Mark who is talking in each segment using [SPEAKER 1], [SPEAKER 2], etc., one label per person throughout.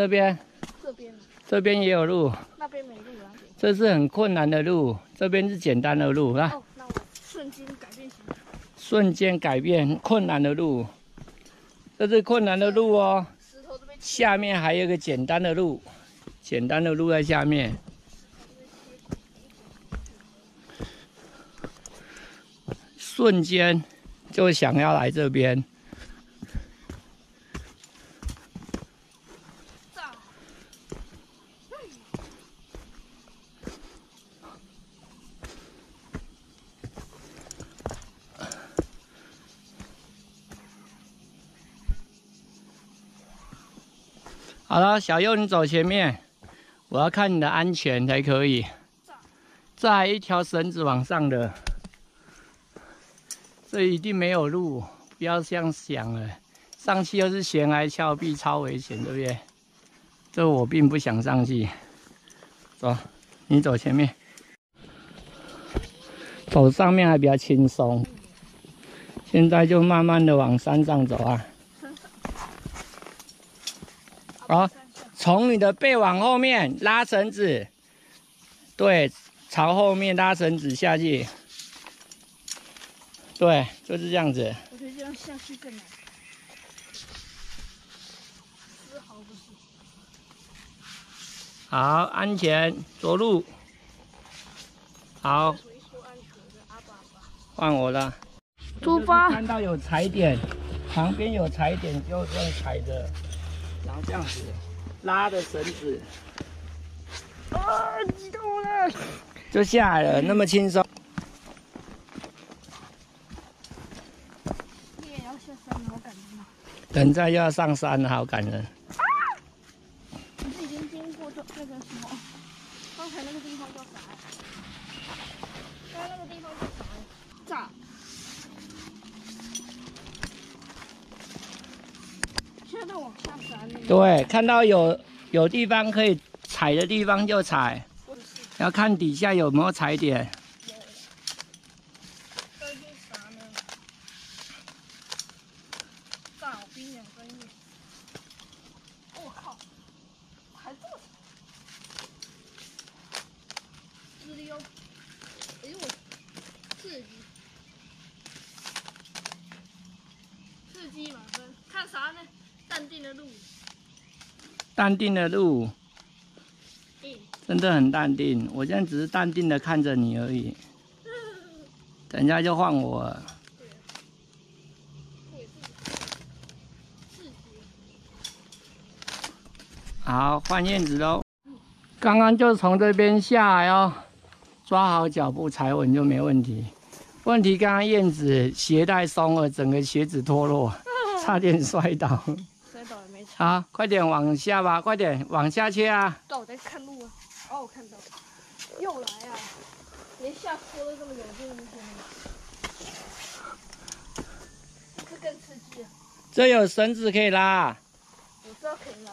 [SPEAKER 1] 这边，
[SPEAKER 2] 这边，
[SPEAKER 1] 这边也有路，
[SPEAKER 2] 那边没路了。
[SPEAKER 1] 这是很困难的路，这边是简单的路，啊。
[SPEAKER 2] 哦，那我瞬间改变。
[SPEAKER 1] 瞬间改变困难的路，这是困难的路哦。
[SPEAKER 2] 石头这边
[SPEAKER 1] 下面还有一个简单的路，简单的路在下面。瞬间就想要来这边。好了，小右，你走前面，我要看你的安全才可以。再一条绳子往上的，这一定没有路，不要这样想了。上去又是悬崖峭壁，超危险，对不对？这我并不想上去。走，你走前面，走上面还比较轻松。现在就慢慢的往山上走啊。好，从你的背往后面拉绳子，对，朝后面拉绳子下去，对，就是这样子。
[SPEAKER 2] 我觉得这样下去更难，丝毫不是。
[SPEAKER 1] 好，安全，着陆。好。换我了。
[SPEAKER 2] 出发
[SPEAKER 1] 看到有踩点，旁边有踩点就用踩的，然后这样子拉着绳子
[SPEAKER 2] 啊，激动了！
[SPEAKER 1] 就下来了，那么轻松。
[SPEAKER 2] 你也要下山了，好感人啊！
[SPEAKER 1] 等下又要上山了，好感人。
[SPEAKER 2] 你是已经经过这那个什么？刚才那个地方叫啥呀？刚才那个地方叫啥呀？炸。现在往下山了。
[SPEAKER 1] 对，看到有有地方可以踩的地方就踩，要看底下有没有踩点。
[SPEAKER 2] 有。这是啥呢？炸我冰两根叶。我靠！还这么长。滋溜。哎呦我，刺激。刺激满分，看啥呢？淡定的路。
[SPEAKER 1] 淡定的路，
[SPEAKER 2] 嗯。
[SPEAKER 1] 真的很淡定。我现在只是淡定的看着你而已。等一下就换我。好，换燕子喽。刚刚就从这边下来哦，抓好脚步踩稳就没问题。问题刚刚燕子鞋带松了，整个鞋子脱落，差点摔倒。
[SPEAKER 2] 摔倒也没差。
[SPEAKER 1] 好，快点往下吧，快点往下去啊！
[SPEAKER 2] 但我在看路啊。哦，我看到了，又来啊！连下坡都这么有劲，这更刺激啊！
[SPEAKER 1] 这有绳子可以拉，
[SPEAKER 2] 我知道可以拉，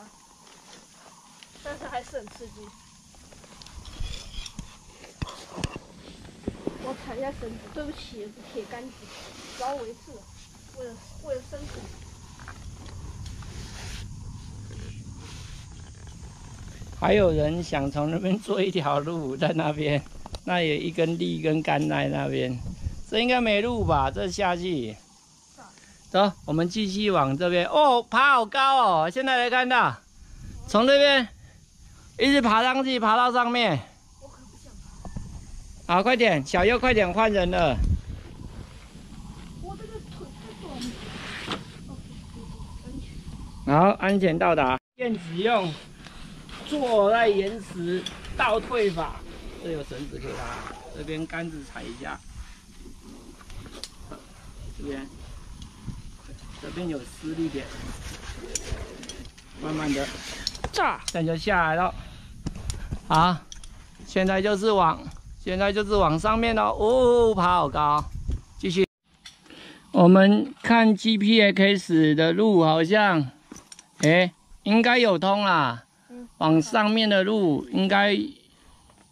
[SPEAKER 2] 但是还是很刺激。我踩一下绳子，对不起，是铁杆子，劳维士，为了为了生存。
[SPEAKER 1] 还有人想从那边做一条路在那边，那有一根立一根杆在那边，这应该没路吧？这下去，走，我们继续往这边。哦，爬好高哦！现在才看到，从这边一直爬上去，爬到上面。
[SPEAKER 2] 我可不想爬。
[SPEAKER 1] 好，快点，小右，快点换人了。
[SPEAKER 2] 我这个腿太短了。
[SPEAKER 1] 好，安全到达。电子用坐在岩石倒退法，这有绳子可以拉，这边杆子踩一下，这边这边有施力点，慢慢的
[SPEAKER 2] 炸，
[SPEAKER 1] 这样就下来了。啊，现在就是往现在就是往上面了，哦，爬好高，继续。我们看 GPX 的路好像，哎，应该有通啦。往上面的路应该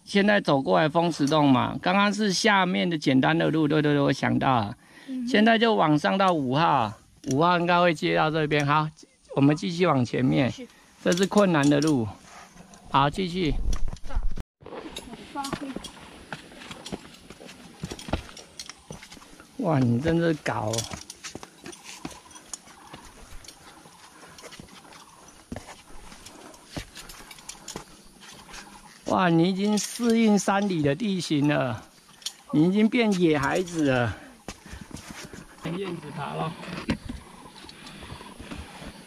[SPEAKER 1] 现在走过来风石洞嘛，刚刚是下面的简单的路，对对对，我想到了。现在就往上到五号，五号应该会接到这边。好，我们继续往前面。这是困难的路。好，继续。哇，你真是搞！哇，你已经适应山里的地形了，你已经变野孩子了。燕子爬了，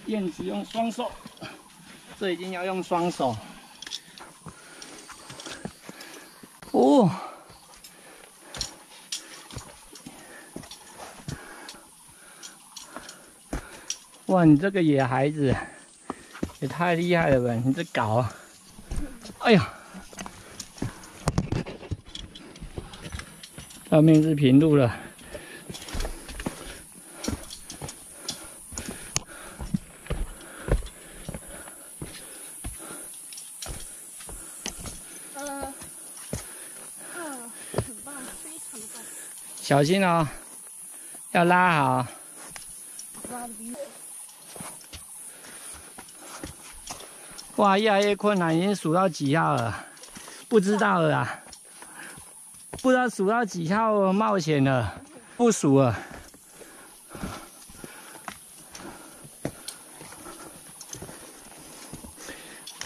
[SPEAKER 1] 燕子用双手，这已经要用双手。哦。哇，你这个野孩子也太厉害了吧！你这搞，哎呀，上面是平路了。小心哦，要拉好。哇，越来越困难，已经数到几号了？不知道了啊，不知道数到几号冒险了，不数了。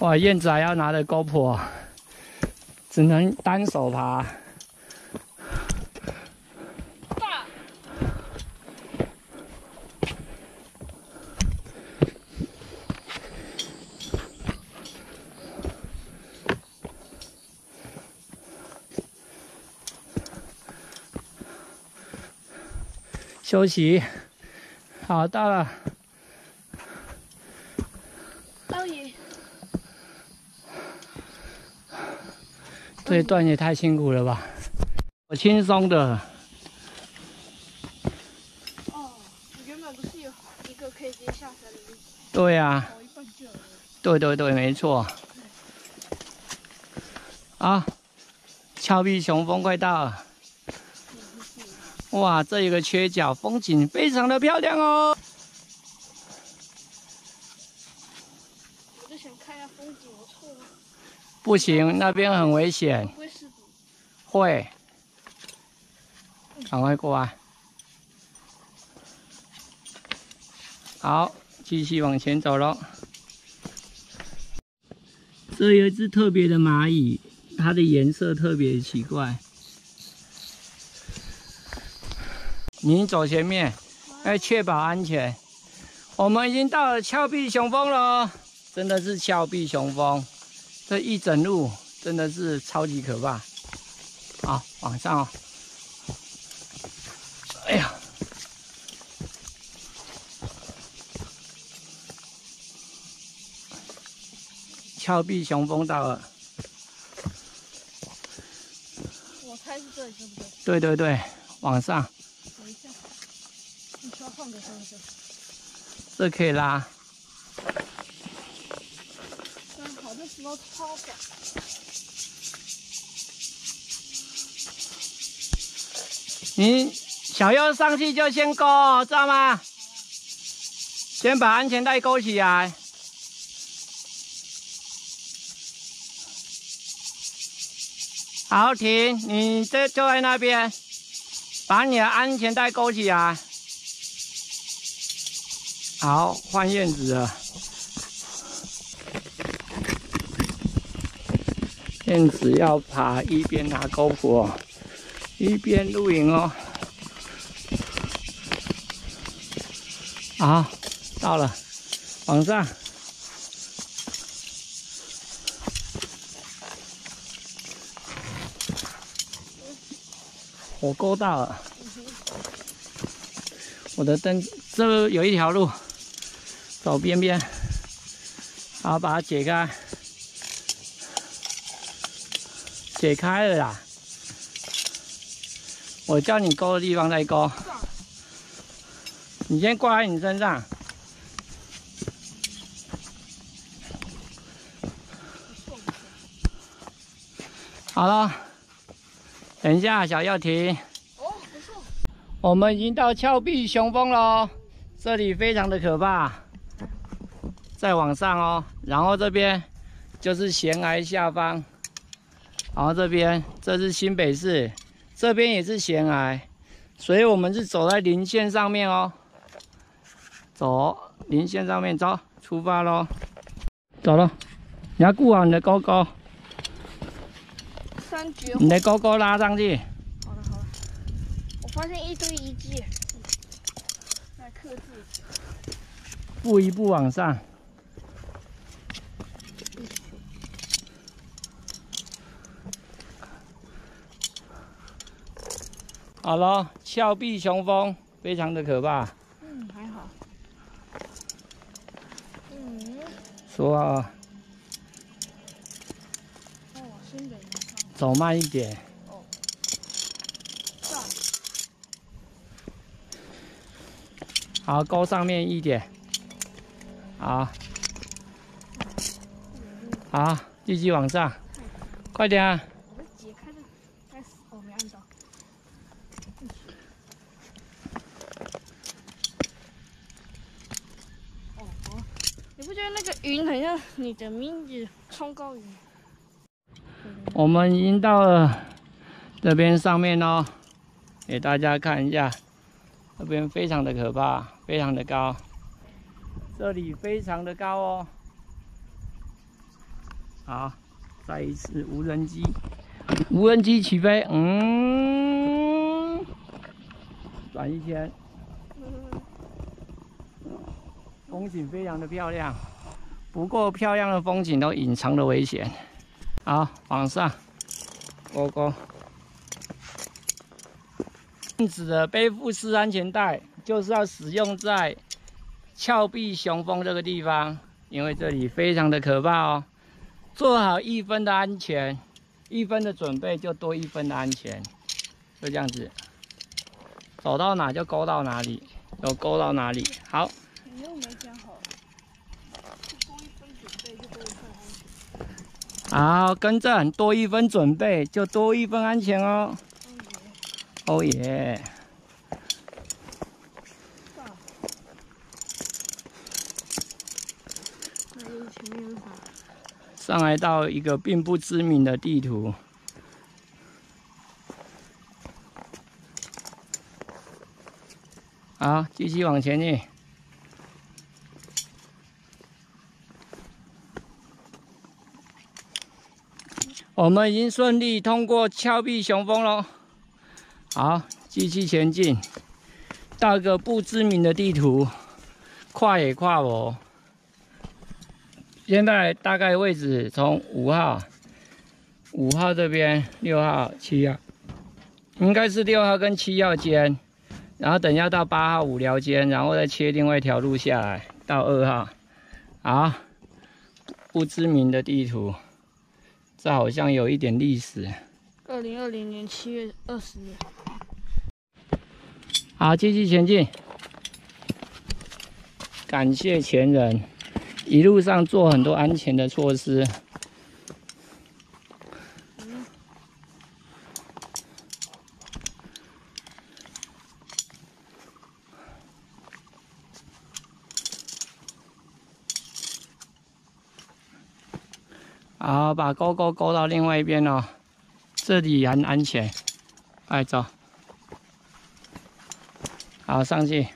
[SPEAKER 1] 哇，燕子还要拿着钩破只能单手爬。休息，好，到了。这一段也太辛苦了吧？我轻松的，
[SPEAKER 2] 哦，原本不是有一个可以直接下山的路，
[SPEAKER 1] 对呀。对对对，没错。啊，峭壁雄峰快到了。哇，这一个缺角，风景非常的漂亮哦。
[SPEAKER 2] 我就想看一下风景，我错了，
[SPEAKER 1] 不行，那边很危险，
[SPEAKER 2] 会。
[SPEAKER 1] 赶快过来。好，继续往前走喽。这有一只特别的蚂蚁，它的颜色特别奇怪。你走前面，要确保安全。我们已经到了峭壁雄峰了哦，真的是峭壁雄峰，这一整路真的是超级可怕。好，往上哦。哎呀，峭壁雄峰到了。
[SPEAKER 2] 我猜是这里，对不对？
[SPEAKER 1] 对对对，往上，
[SPEAKER 2] 你需要换个方向。
[SPEAKER 1] 这可以拉。
[SPEAKER 2] 但好这石头超短。
[SPEAKER 1] 你小右上去就先勾，知道吗？先把安全带勾起来。好，停，你这就在那边，把你的安全带勾起来。好，换燕子了。燕子要爬，一边拿篝火。一边露营哦。好，到了，往上。我勾到了，我的灯这有一条路，走边边，好把它解开，解开了啦。我叫你勾的地方再勾，你先挂在你身上。好了，等一下，小右停。
[SPEAKER 2] 哦，不错。
[SPEAKER 1] 我们已经到峭壁雄峰喽，这里非常的可怕。再往上哦，然后这边就是悬崖下方，然后这边这是新北市，这边也是悬崖，所以我们是走在零线上面哦，走零线上面走，出发喽，走了，你要顾好你的钩钩，
[SPEAKER 2] 三绝
[SPEAKER 1] 你的钩钩拉上去，
[SPEAKER 2] 好了好了，我发现一堆遗迹，来克制。
[SPEAKER 1] 步一步往上。好了，峭壁雄风非常的可怕。
[SPEAKER 2] 嗯，还好。嗯，
[SPEAKER 1] 说啊，
[SPEAKER 2] 哦，新北南方
[SPEAKER 1] 走慢一点。
[SPEAKER 2] 上，
[SPEAKER 1] 好，勾上面一点。好，好，继续往上，快点啊！
[SPEAKER 2] 我的解开的，该死，哦，没按到。哦，好你不觉得那个云很像你的名字冲高云？
[SPEAKER 1] 我们已经到了这边上面哦，给大家看一下，这边非常的可怕，非常的高，这里非常的高哦。好，再一次无人机，无人机起飞，嗯，转一圈，风景非常的漂亮，不过漂亮的风景都隐藏了危险。好，往上，勾勾。电子的背负式安全带就是要使用在峭壁雄风这个地方，因为这里非常的可怕哦。做好一分的安全，一分的准备就多一分的安全，就这样子，走到哪就勾到哪里，有勾到哪里。好，
[SPEAKER 2] 你又没讲好，多一分准备就多一份安全。
[SPEAKER 1] 好，更正，多一分准备就多一分安全哦。哦耶！
[SPEAKER 2] 上，
[SPEAKER 1] 来到一个并不知名的地图。好，继续往前进。我们已经顺利通过峭壁雄风了。好，继续前进，到一个不知名的地图，跨也跨我。现在大概位置从五号、五号这边、六号、七号，应该是六号跟七号间，然后等下到八号五寮间，然后再切另外一条路下来到二号。好，不知名的地图，这好像有一点历史。
[SPEAKER 2] 二零二零年七月二十日。
[SPEAKER 1] 好，继续前进。感谢前人，一路上做很多安全的措施。好，把勾勾勾到另外一边哦，这里很安全。哎走。好，上去，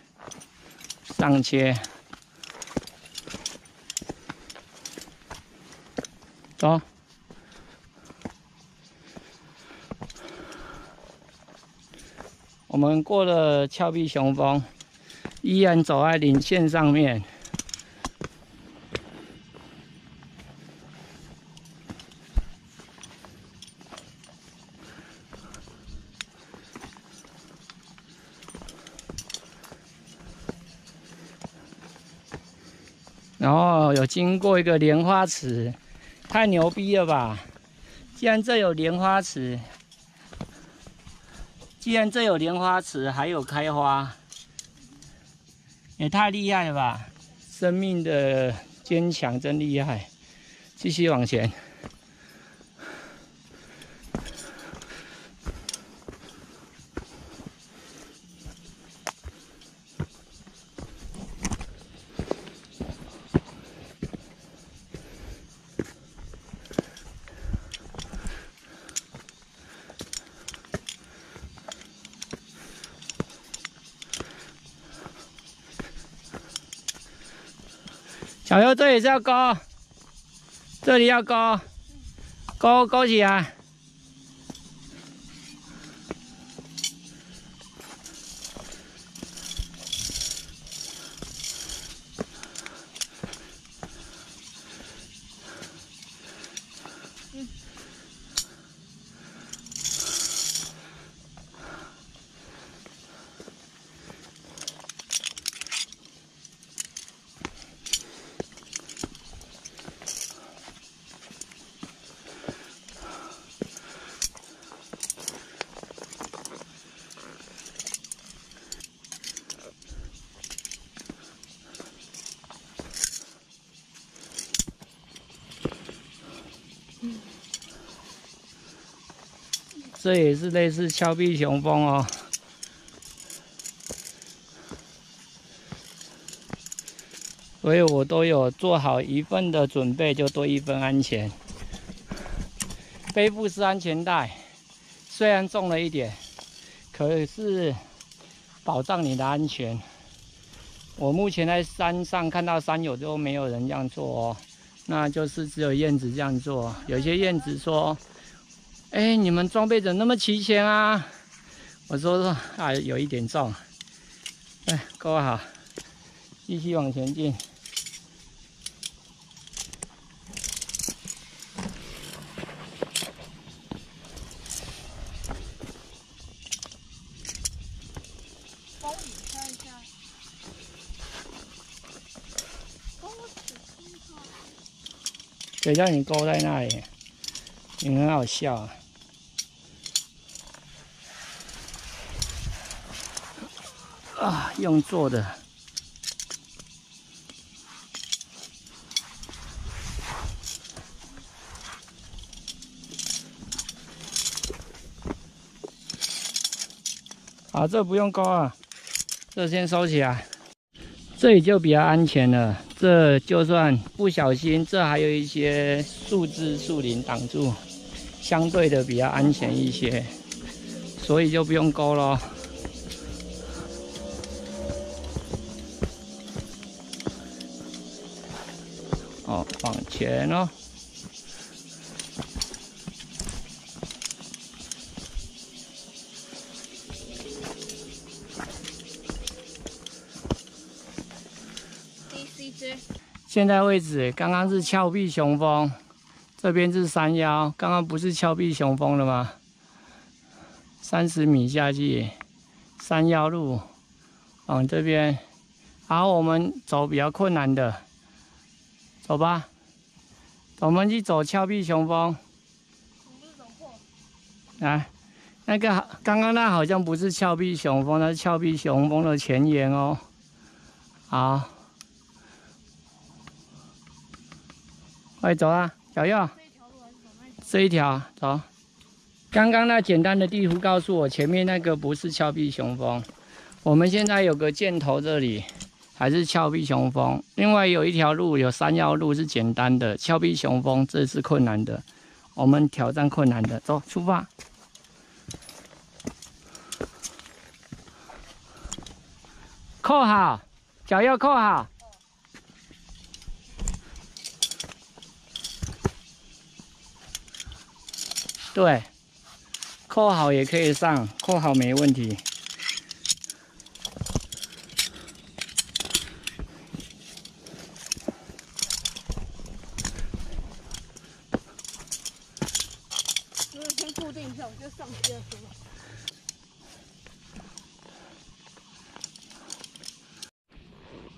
[SPEAKER 1] 上切，走。我们过了峭壁雄风，依然走在林线上面。然后有经过一个莲花池，太牛逼了吧！既然这有莲花池，既然这有莲花池，还有开花，也太厉害了吧！生命的坚强真厉害。继续往前。这里是要勾，这里要勾，勾勾起来。这也是类似峭壁雄风哦，所以我都有做好一份的准备，就多一份安全。背负式安全带，虽然重了一点，可是保障你的安全。我目前在山上看到山友都没有人这样做哦，那就是只有燕子这样做。有些燕子说。哎，你们装备怎么那么齐全啊？我说说啊，有一点重。哎，够好，继续往前进。
[SPEAKER 2] 帮你看一下。
[SPEAKER 1] 谁叫你勾在那里？你很好笑啊！啊，用做的。啊，这不用勾啊，这先收起来。这里就比较安全了。这就算不小心，这还有一些树枝、树林挡住，相对的比较安全一些，所以就不用勾了。现在位置刚刚是峭壁雄峰，这边是山腰，刚刚不是峭壁雄峰了吗？三十米下去，山腰路。往这边，然后我们走比较困难的。走吧，我们去走峭壁雄蜂。来，那个刚刚那好像不是峭壁雄蜂，那是峭壁雄蜂的前沿哦。好，快走啊，小右。这一条走。刚刚那简单的地图告诉我，前面那个不是峭壁雄峰。我们现在有个箭头这里。还是峭壁雄蜂，另外有一条路有山腰路是简单的，峭壁雄蜂这是困难的，我们挑战困难的，走出发，扣好，脚要扣好，对，扣好也可以上，扣好没问题。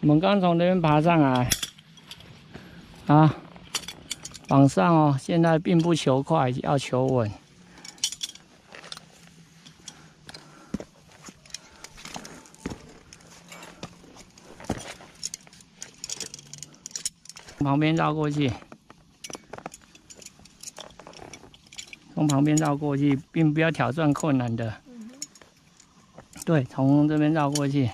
[SPEAKER 1] 们刚从那边爬上来，啊，往上哦。现在并不求快，要求稳。旁边绕过去。从旁边绕过去，并不要挑战困难的。对，从这边绕过去。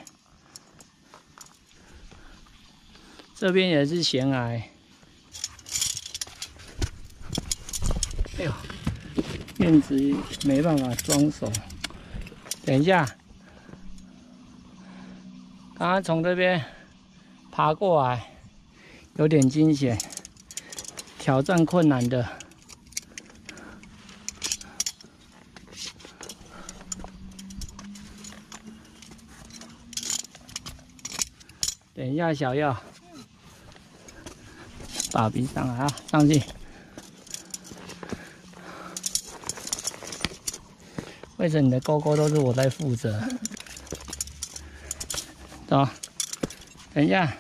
[SPEAKER 1] 这边也是悬崖。哎呦，燕子没办法装手。等一下，刚刚从这边爬过来，有点惊险，挑战困难的。等一下，小耀，爸比上来啊，上去。为什么你的勾勾都是我在负责？走，等一下。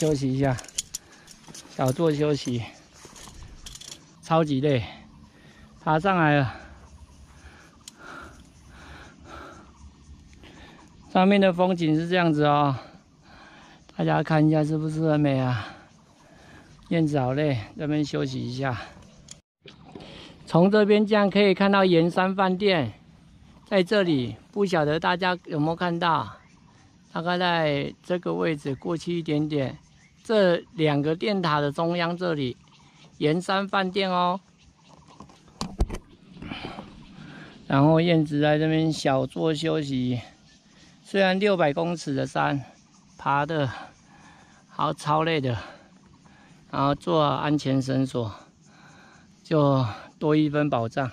[SPEAKER 1] 休息一下，小坐休息，超级累，爬上来了。上面的风景是这样子哦，大家看一下是不是很美啊？燕子好累，这边休息一下。从这边这样可以看到盐山饭店，在这里，不晓得大家有没有看到？大概在这个位置过去一点点，这两个电塔的中央这里，盐山饭店哦。然后燕子在这边小坐休息，虽然六百公尺的山，爬的好超累的，然后做安全绳索，就多一分保障。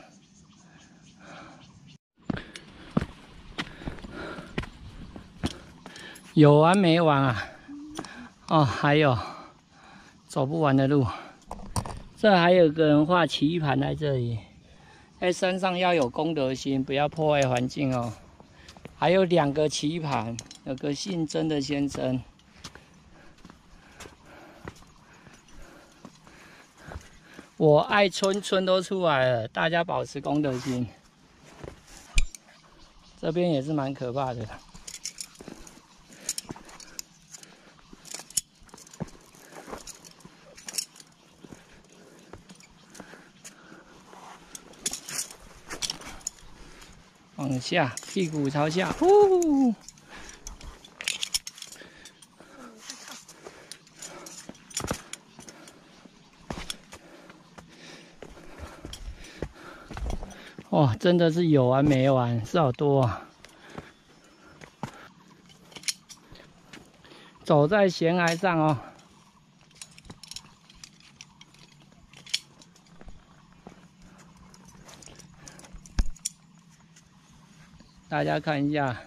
[SPEAKER 1] 有完没完啊？哦，还有走不完的路。这还有个人画棋盘在这里，在山上要有公德心，不要破坏环境哦。还有两个棋盘，有个姓曾的先生。我爱村村都出来了，大家保持公德心。这边也是蛮可怕的。下，屁股朝下，呼！哇，真的是有完没完，是好多啊！走在悬崖上哦。大家看一下，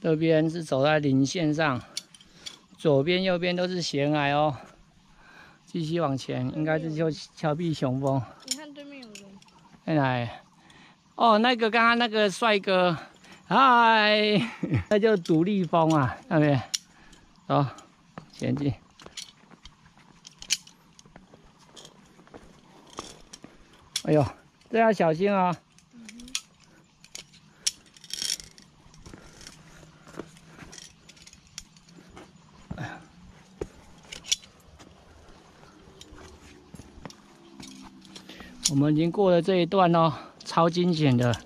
[SPEAKER 1] 这边是走在零线上，左边、右边都是悬崖哦。继续往前，应该是就峭壁雄峰。
[SPEAKER 2] 你看对面有人。
[SPEAKER 1] 在哪？哦，那个刚刚那个帅哥，嗨，那叫独立峰啊，那边。走，前进。哎呦！这要小心啊！我们已经过了这一段哦，超惊险的。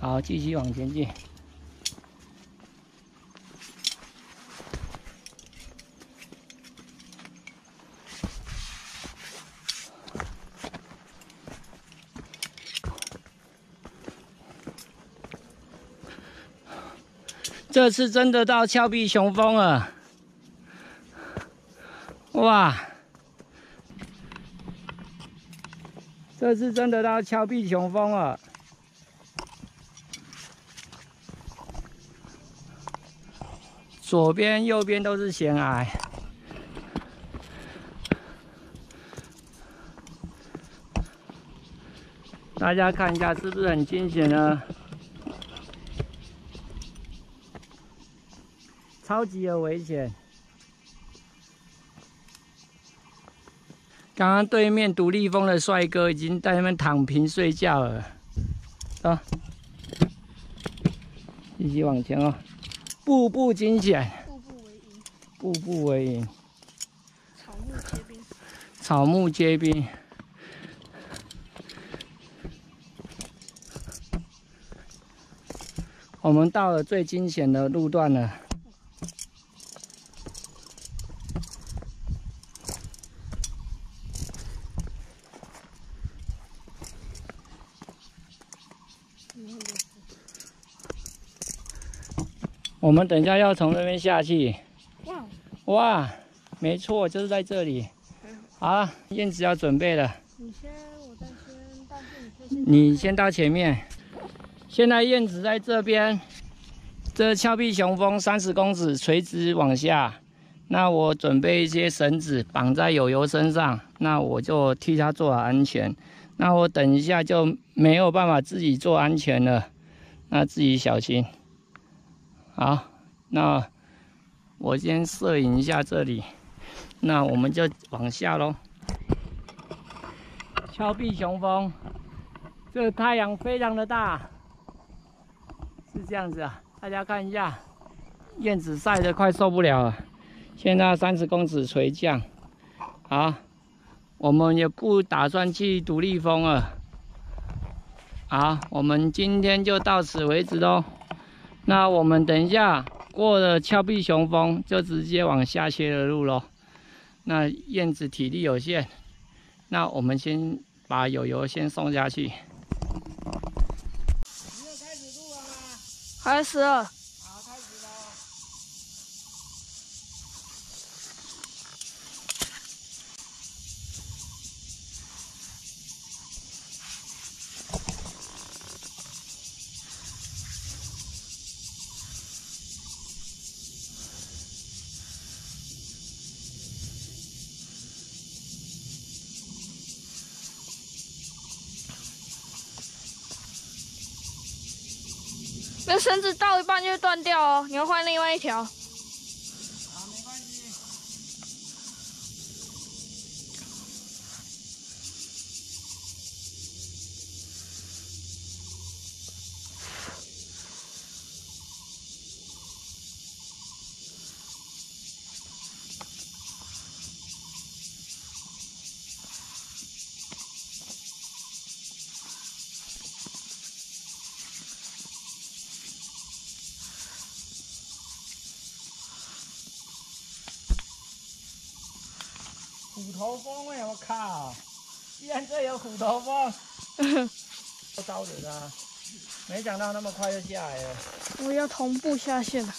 [SPEAKER 1] 好，继续往前进。这次真的到峭壁雄峰了，哇！这次真的到峭壁雄峰了，左边、右边都是悬崖，大家看一下是不是很惊险呢？超级的危险！刚刚对面独立峰的帅哥已经在那边躺平睡觉了。啊，一起往前哦，步步惊险，
[SPEAKER 2] 步步为营，
[SPEAKER 1] 步步为营，
[SPEAKER 2] 草木皆兵，
[SPEAKER 1] 草木皆兵。我们到了最惊险的路段了。们等一下要从那边下去。哇！哇！没错，就是在这里。好了，燕子要准备了。
[SPEAKER 2] 你先，我再先到这里。
[SPEAKER 1] 你先到前面。现在燕子在这边，这峭壁雄峰三十公尺垂直往下。那我准备一些绳子绑在友友身上，那我就替他做好安全。那我等一下就没有办法自己做安全了，那自己小心。好，那我先摄影一下这里，那我们就往下喽。峭壁雄峰，这太阳非常的大，是这样子啊。大家看一下，燕子晒得快受不了了。现在三十公尺垂降，好，我们也不打算去独立峰了。好，我们今天就到此为止喽。那我们等一下过了峭壁雄峰，就直接往下切的路喽。那燕子体力有限，那我们先把友友先送下去。你要开始录了？
[SPEAKER 2] 开始。绳子到一半就会断掉哦，你要换另外一条。
[SPEAKER 1] 头蜂哎，我靠！居然这有虎头蜂，不招人啊！没想到那么快就下来了。
[SPEAKER 2] 我要同步下线了。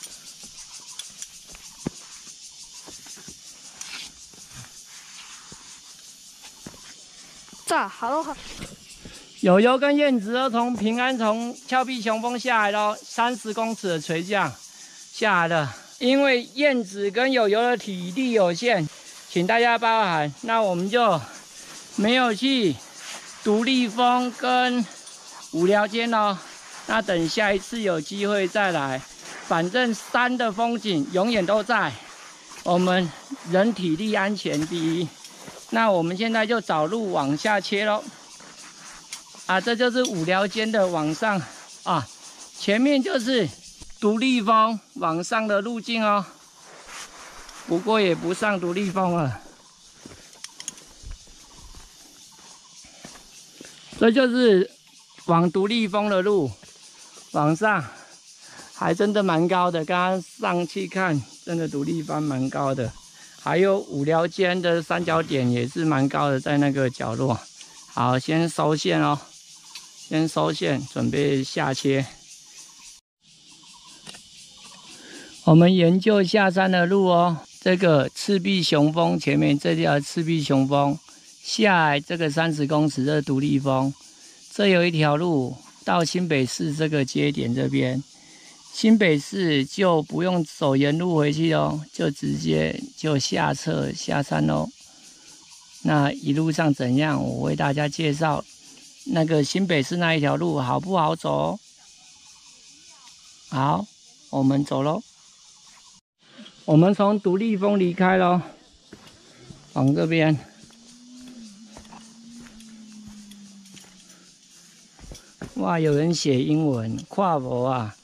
[SPEAKER 2] 炸，好了好。
[SPEAKER 1] 友友跟燕子都从平安从峭壁雄峰下来了，三十公尺的垂降下来了。因为燕子跟友友的体力有限。请大家包涵，那我们就没有去独立峰跟五寮间哦。那等下一次有机会再来，反正山的风景永远都在。我们人体力安全第一。那我们现在就找路往下切喽。啊，这就是五寮间的往上啊，前面就是独立峰往上的路径哦。不过也不上独立峰了，这就是往独立峰的路，往上还真的蛮高的。刚刚上去看，真的独立峰蛮高的，还有五寮间的三角点也是蛮高的，在那个角落。好，先收线哦，先收线，准备下切。我们研究下山的路哦。这个赤壁雄峰前面这条赤壁雄峰下来，这个三十公尺的独立峰，这有一条路到新北市这个接点这边，新北市就不用走原路回去哦，就直接就下车下山喽。那一路上怎样？我为大家介绍那个新北市那一条路好不好走？好，我们走喽。我们从独立峰离开喽，往这边。哇，有人写英文，跨博啊，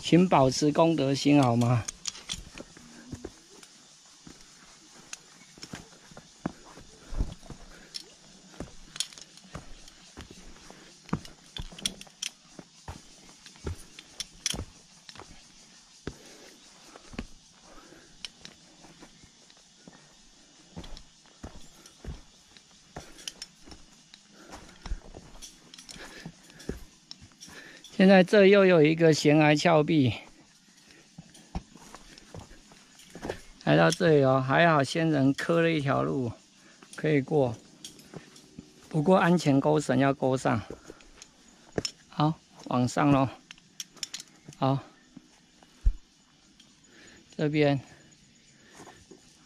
[SPEAKER 1] 请保持公德心好吗？现在这又有一个悬崖峭壁，来到这里哦，还好先人刻了一条路可以过，不过安全钩绳要勾上。好，往上喽。好，这边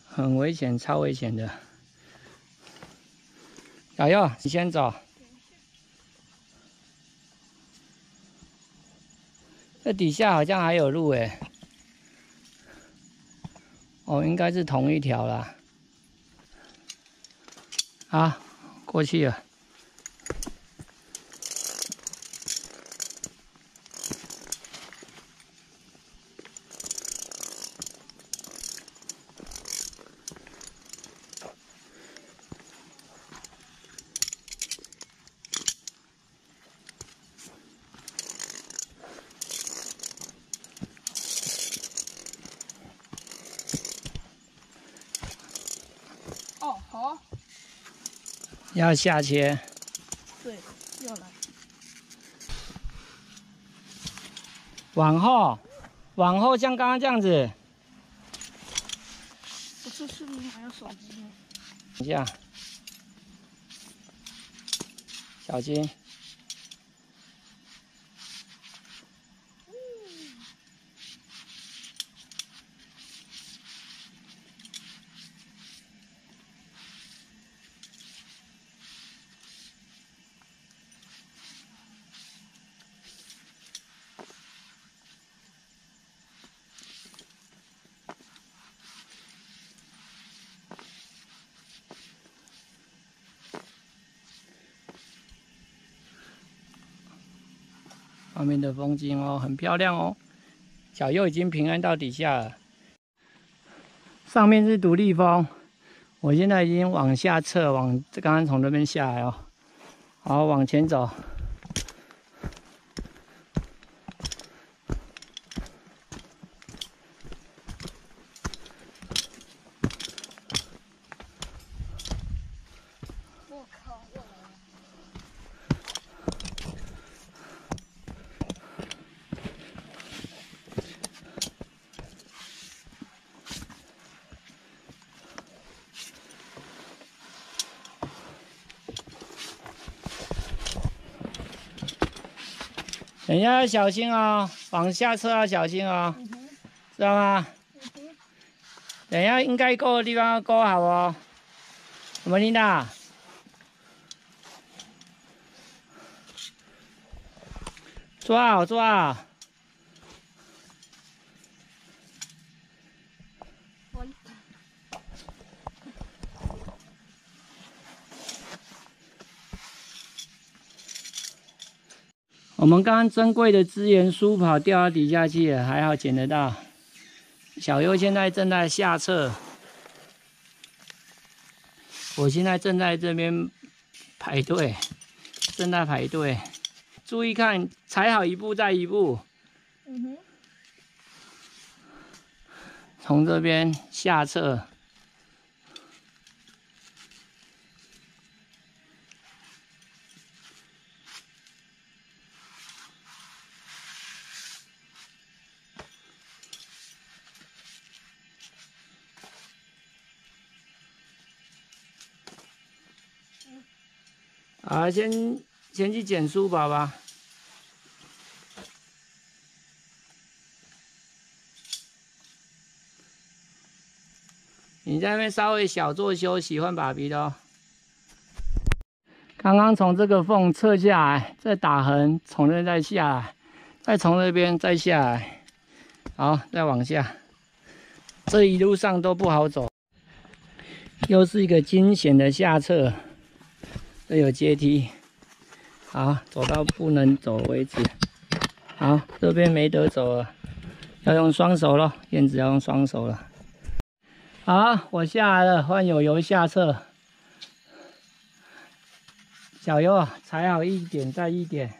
[SPEAKER 1] 很危险，超危险的。小佑，你先走。底下好像还有路哎。哦，应该是同一条啦。啊，过去了。要下切，
[SPEAKER 2] 对，要来，
[SPEAKER 1] 往后，往后像刚刚这样子。
[SPEAKER 2] 我这视频还有手机呢。
[SPEAKER 1] 等一下，小心。外面的风景哦，很漂亮哦。小右已经平安到底下了，上面是独立峰，我现在已经往下撤，往刚刚从那边下来哦，好往前走。我靠等一下要小心哦，往下撤要小心哦，知道吗？等一下应该够的地方要够好哦。什么琳达？抓好抓。我们刚刚珍贵的资源书跑掉到底下去了，还好捡得到。小优现在正在下撤，我现在正在这边排队，正在排队。注意看，踩好一步再一步。嗯哼。从这边下撤。啊，先先去捡书包吧。你在那边稍微小坐休息，换把鼻的。刚刚从这个缝撤下来，再打横，从那再下来，再从那边再下来，好，再往下。这一路上都不好走，又是一个惊险的下撤。这有阶梯，好，走到不能走为止。好，这边没得走了，要用双手了，燕子要用双手了。好，我下来了，换友友下撤。小优啊，踩好一点再一点。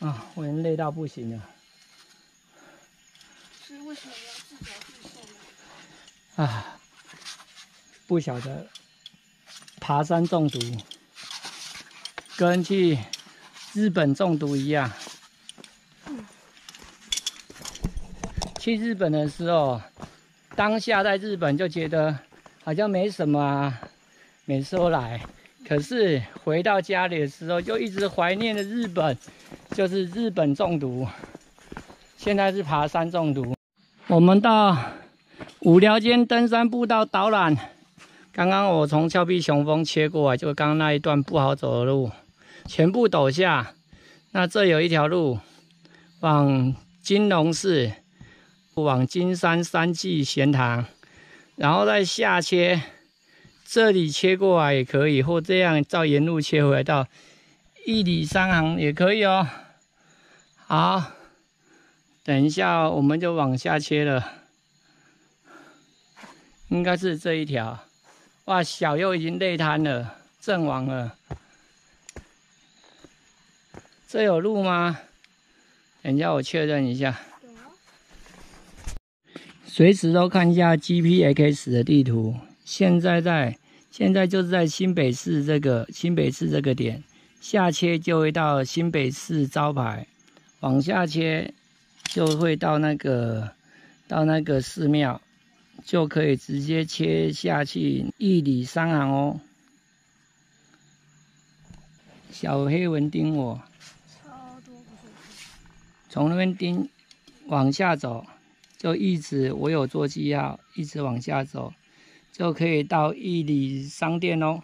[SPEAKER 1] 啊，我已经累到不行了。
[SPEAKER 2] 是为什么要呢？
[SPEAKER 1] 啊，不晓得，爬山中毒。跟去日本中毒一样，去日本的时候，当下在日本就觉得好像没什么啊，每次都来。可是回到家里的时候，就一直怀念的日本，就是日本中毒。现在是爬山中毒。我们到五寮间登山步道导览。刚刚我从峭壁雄峰切过来，就刚刚那一段不好走的路，全部陡下。那这有一条路往金龙寺。往金山三季贤堂，然后再下切，这里切过来也可以，或这样照沿路切回来到一里三行也可以哦。好，等一下我们就往下切了，应该是这一条。哇，小右已经累瘫了，阵亡了。这有路吗？等一下我确认一下。随时都看一下 GPX 的地图。现在在，现在就是在新北市这个新北市这个点下切，就会到新北市招牌，往下切就会到那个到那个寺庙，就可以直接切下去一里三行哦。小黑文盯我，从那边盯，往下走。就一直我有做记号，一直往下走，就可以到一里商店哦。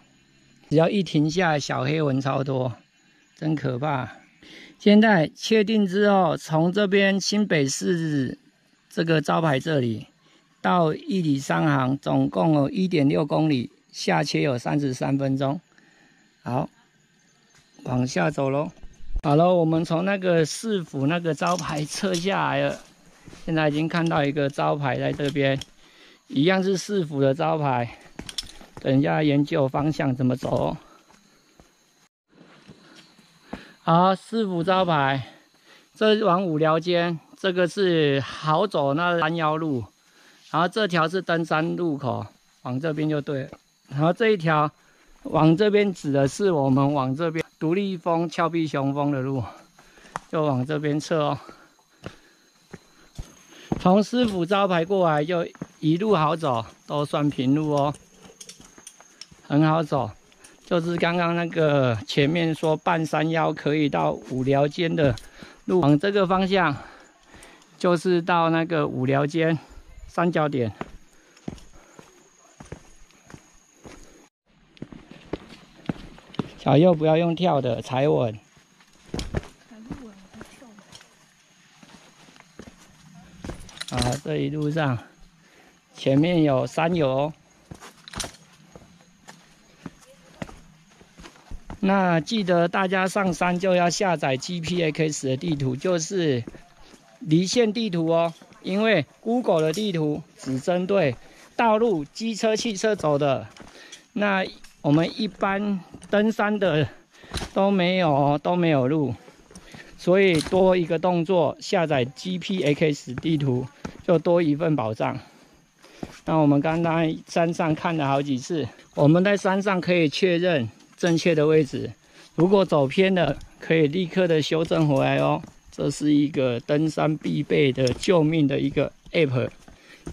[SPEAKER 1] 只要一停下，小黑蚊超多，真可怕。现在确定之后，从这边新北市这个招牌这里到一里商行，总共有一点六公里，下切有三十三分钟。好，往下走喽。好了，我们从那个市府那个招牌撤下来了。现在已经看到一个招牌在这边，一样是市府的招牌。等一下研究方向怎么走。好，市府招牌，这往五寮间，这个是好走那山腰路，然后这条是登山路口，往这边就对了。然后这一条往这边指的是我们往这边独立峰、峭壁雄峰的路，就往这边撤哦。从师傅招牌过来就一路好走，都算平路哦，很好走。就是刚刚那个前面说半山腰可以到五寮间的路，往这个方向就是到那个五寮间三角点。小右不要用跳的，踩稳。啊，这一路上前面有山友哦。那记得大家上山就要下载 GPX 的地图，就是离线地图哦。因为 Google 的地图只针对道路、机车、汽车走的，那我们一般登山的都没有都没有路，所以多一个动作，下载 GPX 地图。就多一份保障。那我们刚刚山上看了好几次，我们在山上可以确认正确的位置。如果走偏了，可以立刻的修正回来哦。这是一个登山必备的救命的一个 app，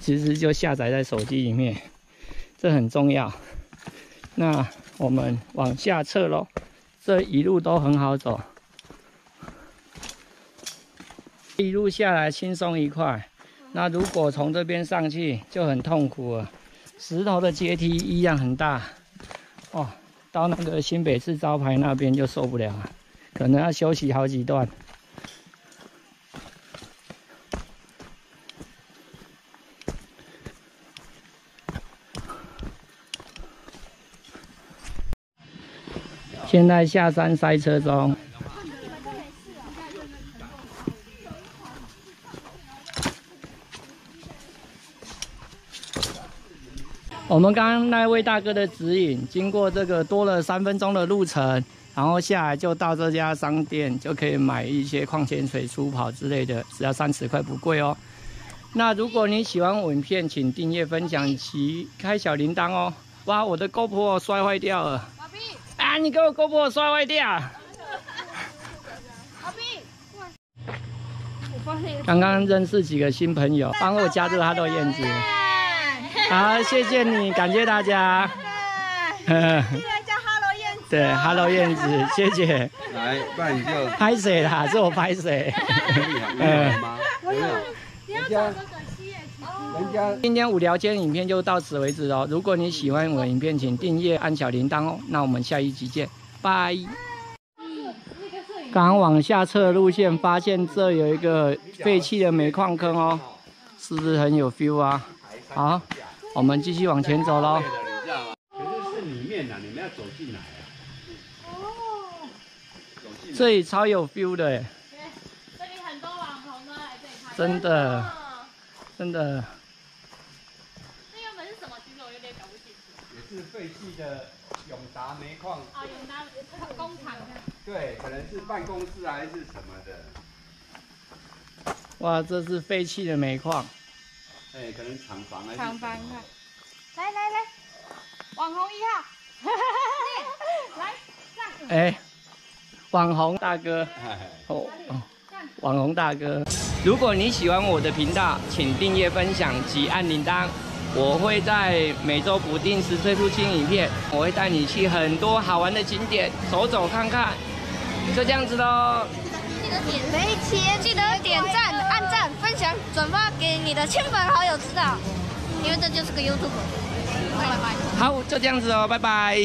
[SPEAKER 1] 其实就下载在手机里面，这很重要。那我们往下撤喽，这一路都很好走，一路下来轻松一块。那如果从这边上去就很痛苦了，石头的阶梯一样很大，哦，到那个新北市招牌那边就受不了了，可能要休息好几段。现在下山塞车中。我们刚刚那位大哥的指引，经过这个多了三分钟的路程，然后下来就到这家商店，就可以买一些矿泉水、粗跑之类的，只要三十块，不贵哦。那如果你喜欢我影片，请订阅、分享及开小铃铛哦。哇，我的 GoPro 摔坏掉了！啊，你给我 GoPro 摔坏掉！
[SPEAKER 2] 发现一个
[SPEAKER 1] 刚刚认识几个新朋友，帮我加入他的燕子。好，谢谢你，感谢大家。
[SPEAKER 2] Hello 燕子。
[SPEAKER 1] 对，Hello 燕子，谢谢。
[SPEAKER 3] 来，不然你就
[SPEAKER 1] 拍谁啦？是我拍谁？
[SPEAKER 3] 没有吗？没有，
[SPEAKER 2] 你要
[SPEAKER 1] 今天无聊间影片就到此为止哦。如果你喜欢我的影片，请订阅、按小铃铛哦。那我们下一集见，拜。刚往下撤的路线，发现这有一个废弃的煤矿坑哦，是不是很有 feel 啊？好，我们继续往前走喽。
[SPEAKER 3] 可是是里面呐，你们要走进来啊。
[SPEAKER 2] 哦，
[SPEAKER 3] 走进。
[SPEAKER 1] 这里超有 feel 的耶，
[SPEAKER 2] 这里很多网红都来这里拍。
[SPEAKER 1] 真的
[SPEAKER 2] 哦
[SPEAKER 1] 真的。
[SPEAKER 2] 这原本是什么？其实我有点搞不清楚。
[SPEAKER 3] 也是废弃的永达煤矿，
[SPEAKER 2] 啊，永达工厂。
[SPEAKER 3] 对，可能是办公室还是什么的，
[SPEAKER 1] 哇，这是废弃的煤矿，
[SPEAKER 3] 哎，可能厂房还是
[SPEAKER 2] 厂房
[SPEAKER 3] 什么
[SPEAKER 2] 看，来来来，网红一号，来上。
[SPEAKER 1] 哎，网红大哥。
[SPEAKER 3] 哎。
[SPEAKER 1] 哦哦，网红大哥，如果你喜欢我的频道，请订阅、分享及按铃铛。我会在每周不定时推出新影片，我会带你去很多好玩的景点走走看看，就这样子喽。
[SPEAKER 2] 记得点飞切，记得点赞、按赞、分享、转发给你的亲朋好友知道，因为这就是个 YouTube。拜拜。
[SPEAKER 1] 好，就这样子哦，拜拜。